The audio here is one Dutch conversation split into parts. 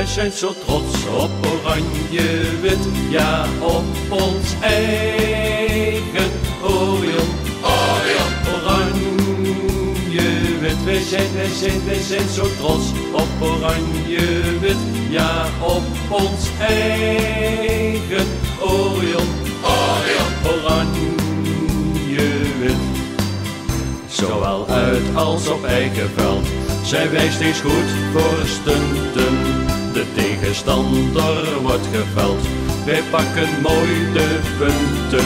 Wij zijn zo trots op oranje-wit, ja op ons eigen Orion. Orion. Oranje-wit, wij zijn, wij zijn, wij zijn zo trots op oranje-wit, ja op ons eigen Orion. Orion. Oranje-wit. Zowel uit als op eigen veld zijn wij steeds goed voor stunten. De tegenstander wordt geveld, wij pakken mooi de punten.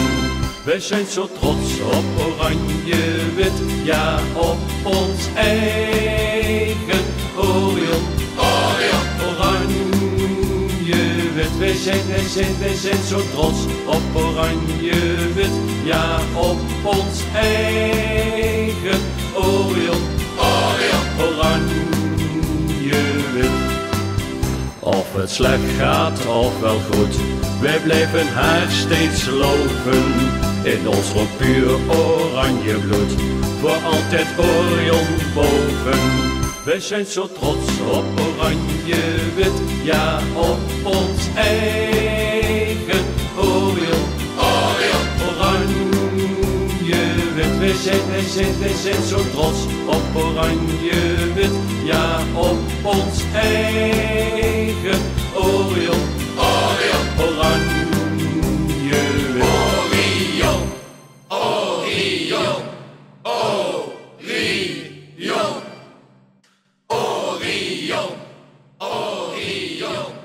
Wij zijn zo trots op oranje-wit, ja op ons eigen Orion. Orion. Oranje-wit, wij zijn, wij zijn, wij zijn zo trots op oranje-wit, ja op ons eigen Of het slecht gaat of wel goed, wij blijven haar steeds loven. In ons rond puur oranje bloed, voor altijd Orion boven. Wij zijn zo trots op oranje-wit, ja op ons eigen Orion. Orion. Oranje-wit, wij zijn, wij zijn, wij zijn zo trots op oranje-wit, ja op ons eigen Orion. Orion. Orion.